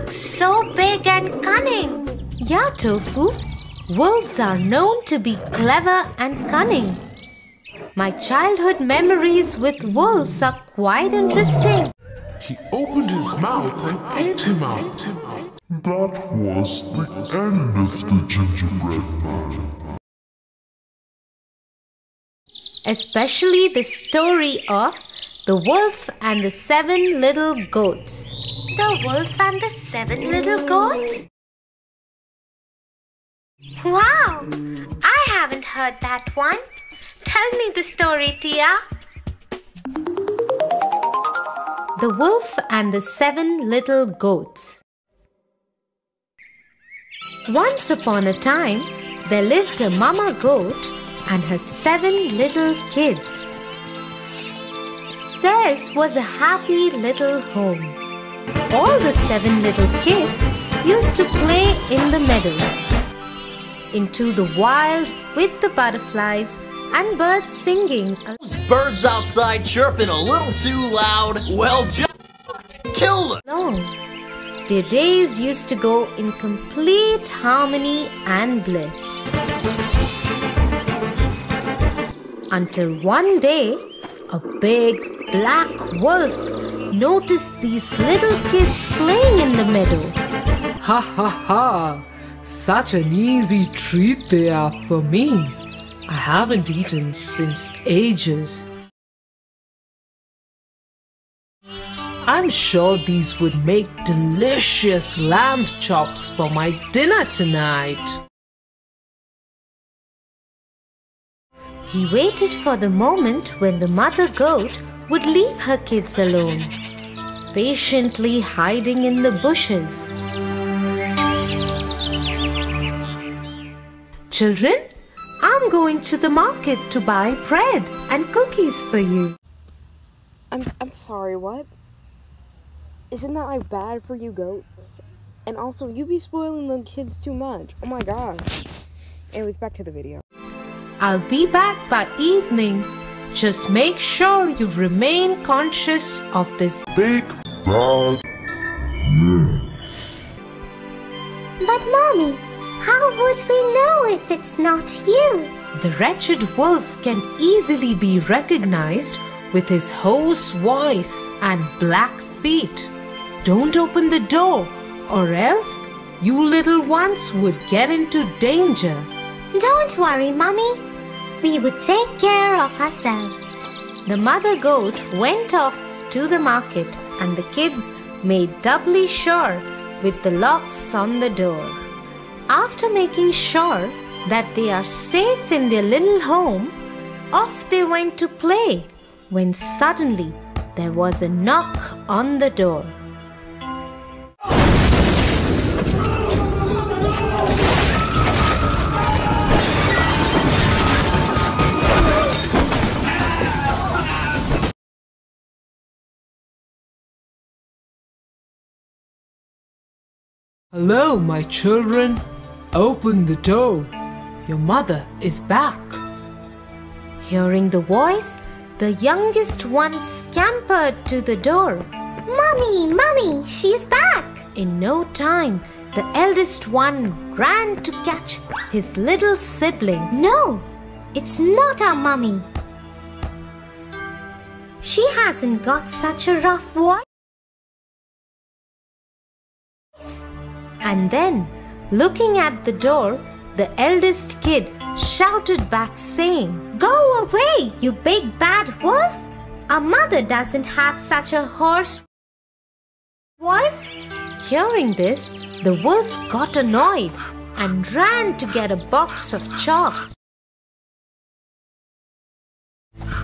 looks so big and cunning. Yeah, Tofu. Wolves are known to be clever and cunning. My childhood memories with wolves are quite interesting. He opened his mouth and ate him out. That was the end of the gingerbread man. Especially the story of the wolf and the seven little goats. The wolf and the seven little goats? Wow! I haven't heard that one. Tell me the story, Tia. The Wolf and the Seven Little Goats. Once upon a time, there lived a mama goat and her seven little kids. Theirs was a happy little home. All the seven little kids used to play in the meadows, into the wild with the butterflies and birds singing. Those birds outside chirping a little too loud. Well, just kill them. along. Their days used to go in complete harmony and bliss. Until one day, a big black wolf noticed these little kids playing in the meadow. Ha ha ha! Such an easy treat they are for me. I haven't eaten since ages. I'm sure these would make delicious lamb chops for my dinner tonight. He waited for the moment when the mother goat would leave her kids alone, patiently hiding in the bushes. Children, I'm going to the market to buy bread and cookies for you. I'm I'm sorry, what? Isn't that like bad for you goats? And also you be spoiling the kids too much. Oh my gosh. Anyways, back to the video. I'll be back by evening. Just make sure you remain conscious of this. Big bad But, Mommy, how would we know if it's not you? The wretched wolf can easily be recognized with his hoarse voice and black feet. Don't open the door, or else you little ones would get into danger. Don't worry, Mommy. We would take care of ourselves. The mother goat went off to the market, and the kids made doubly sure with the locks on the door. After making sure that they are safe in their little home, off they went to play when suddenly there was a knock on the door. Hello, my children. Open the door. Your mother is back. Hearing the voice, the youngest one scampered to the door. Mommy, Mommy, she's back. In no time, the eldest one ran to catch his little sibling. No, it's not our Mommy. She hasn't got such a rough voice. And then, looking at the door, the eldest kid shouted back, saying, Go away, you big bad wolf! Our mother doesn't have such a hoarse voice. Hearing this, the wolf got annoyed and ran to get a box of chalk.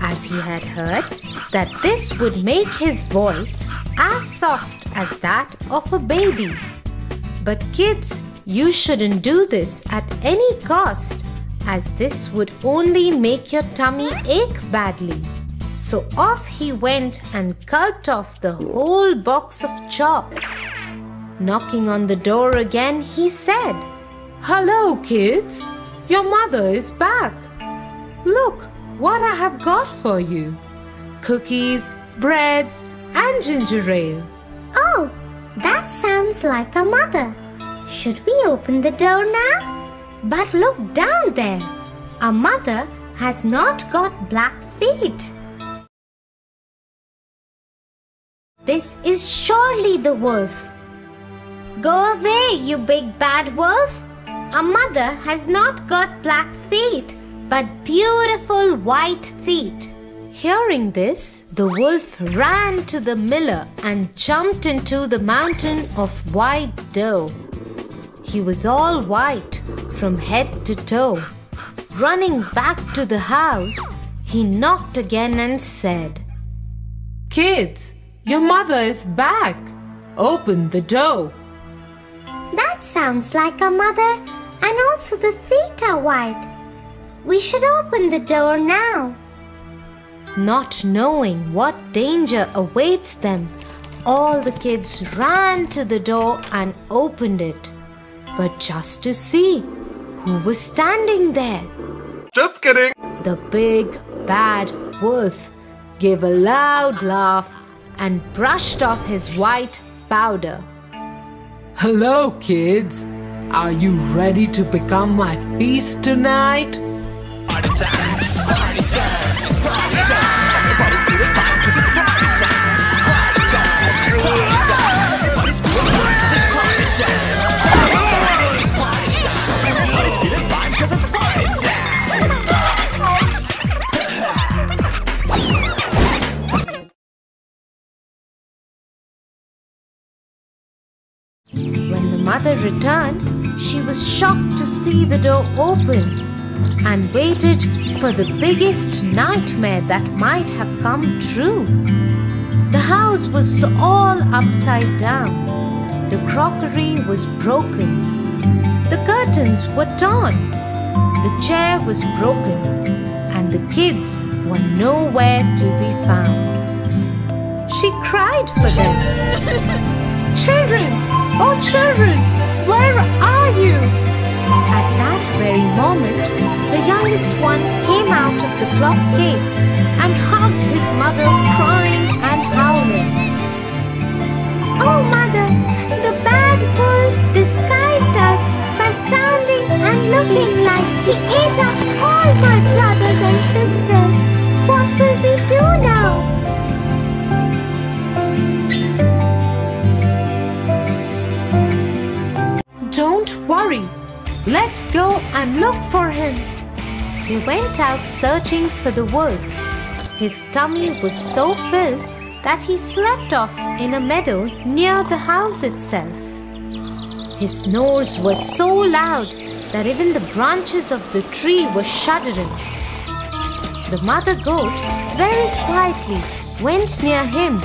As he had heard that this would make his voice as soft as that of a baby. But kids, you shouldn't do this at any cost, as this would only make your tummy ache badly. So off he went and gulped off the whole box of chalk. Knocking on the door again, he said, Hello, kids. Your mother is back. Look what I have got for you cookies, breads, and ginger ale. That sounds like a mother. Should we open the door now? But look down there. A mother has not got black feet. This is surely the wolf. Go away, you big bad wolf. A mother has not got black feet, but beautiful white feet. Hearing this, the wolf ran to the miller and jumped into the mountain of white dough. He was all white from head to toe. Running back to the house, he knocked again and said, Kids, your mother is back. Open the door. That sounds like a mother, and also the feet are white. We should open the door now. Not knowing what danger awaits them, all the kids ran to the door and opened it. But just to see who was standing there. Just kidding. The big bad wolf gave a loud laugh and brushed off his white powder. Hello, kids. Are you ready to become my feast tonight? When the mother returned, she was shocked to see the door open and waited for the biggest nightmare that might have come true. The house was all upside down. The crockery was broken. The curtains were torn. The chair was broken. And the kids were nowhere to be found. She cried for them. Children! Oh, children! Where are you? At that very moment, the youngest one came out of the clock case and hugged his mother, crying and howling. Oh, mother, the bad wolf disguised us by sounding and looking like he ate up Let's go and look for him. He went out searching for the wolf. His tummy was so filled that he slept off in a meadow near the house itself. His snores was so loud that even the branches of the tree were shuddering. The mother goat very quietly went near him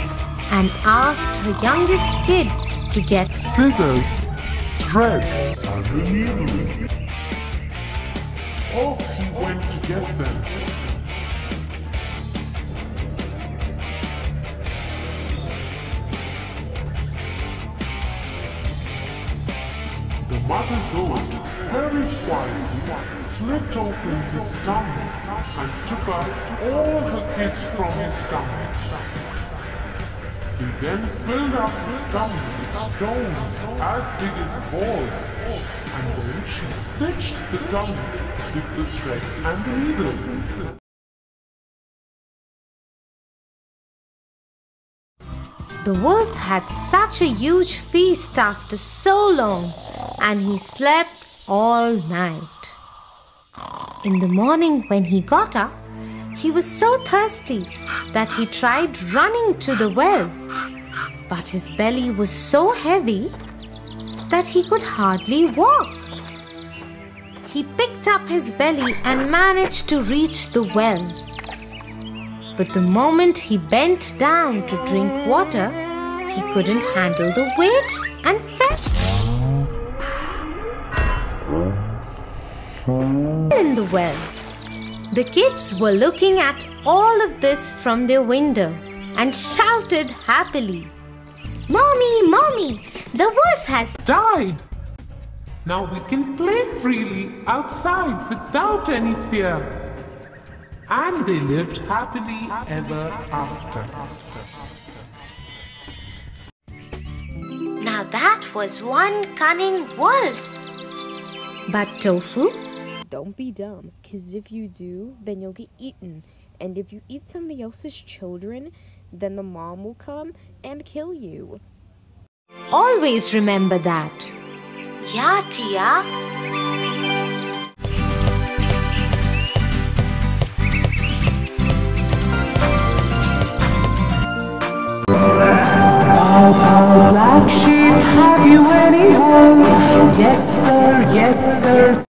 and asked her youngest kid to get Scissors, thread, and a needle. Off he went to get them. The mother goat, very quietly, slipped open his stomach and took out all her kids from his stomach. He then filled up his stomach with stones as big as balls, and then she stitched the tummy with the thread and the needle. The wolf had such a huge feast after so long, and he slept all night. In the morning, when he got up, he was so thirsty that he tried running to the well. But his belly was so heavy that he could hardly walk. He picked up his belly and managed to reach the well. But the moment he bent down to drink water, he couldn't handle the weight and fell in the well. The kids were looking at all of this from their window and shouted happily. Mommy, mommy, the wolf has Died. Now we can play freely outside without any fear. And they lived happily ever after. Now that was one cunning wolf. But Tofu? Don't be dumb, because if you do, then you'll get eaten. And if you eat somebody else's children, then the mom will come and kill you. Always remember that. Yeah, Tia. Black sheep, have you any wool? Yes, sir, yes, sir.